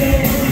Yeah.